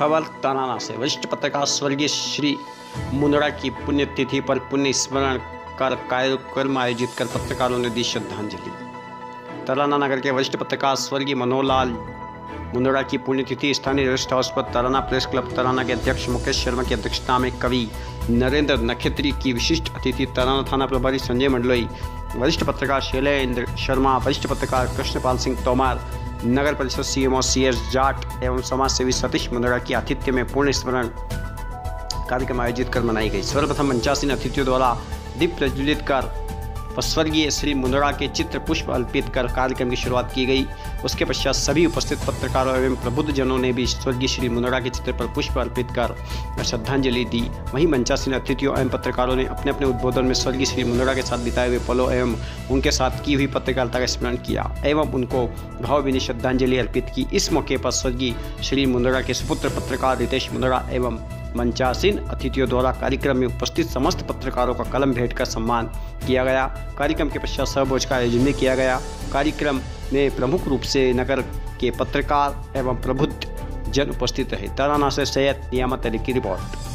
खबर तराना से वरिष्ठ पत्रकार स्वर्गीय श्री मुंदड़ा की पुण्यतिथि पर पुण्य स्मरण कर कार्यक्रम आयोजित कर पत्रकारों ने दी श्रद्धांजलि। तराना नगर के वरिष्ठ पत्रकार स्वर्गीय मनोहरलाल मुंदड़ा की पुण्यतिथि स्थानीय रेस्ट हाउस पर तराना प्रेस क्लब, तराना के अध्यक्ष मुकेश शर्मा की अध्यक्षता में कवि नरेंद्र नखेत्री की विशिष्ट अतिथि तराना थाना प्रभारी संजय मंडलोई, वरिष्ठ पत्रकार शैलेंद्र शर्मा, वरिष्ठ पत्रकार कृष्णपाल सिंह तोमर नगर परिषद सीएमओ सी एस जाट एवं समाज सेवी सतीश मुंदड़ा की आतिथ्य में पूर्ण स्मरण कार्यक्रम आयोजित कर मनाई गई। सर्वप्रथम पंचासीन अतिथियों द्वारा दीप प्रज्वलित कर स्वर्गीय श्री मुंदड़ा के चित्र पुष्प अर्पित कर कार्यक्रम की शुरुआत की गई। उसके पश्चात सभी उपस्थित पत्रकारों एवं प्रबुद्ध जनों ने भी स्वर्गीय श्री मुंदड़ा के चित्र पर पुष्प अर्पित कर श्रद्धांजलि दी। वहीं मंचासीन अतिथियों एवं पत्रकारों ने अपने अपने उद्बोधन में स्वर्गीय श्री मुंदड़ा के साथ बिताए हुए पलों एवं उनके साथ की हुई पत्रकारिता का स्मरण किया एवं उनको भावभीनी श्रद्धांजलि अर्पित की। इस मौके पर स्वर्गीय श्री मुंदड़ा के सुपुत्र पत्रकार रितेश मुंदड़ा एवं मंचासीन अतिथियों द्वारा कार्यक्रम में उपस्थित समस्त पत्रकारों का कलम भेंट कर सम्मान किया गया। कार्यक्रम के पश्चात सहभोज का आयोजन भी किया गया। कार्यक्रम में प्रमुख रूप से नगर के पत्रकार एवं प्रबुद्ध जन उपस्थित रहे। तराना से सैयद नियामत अली की रिपोर्ट।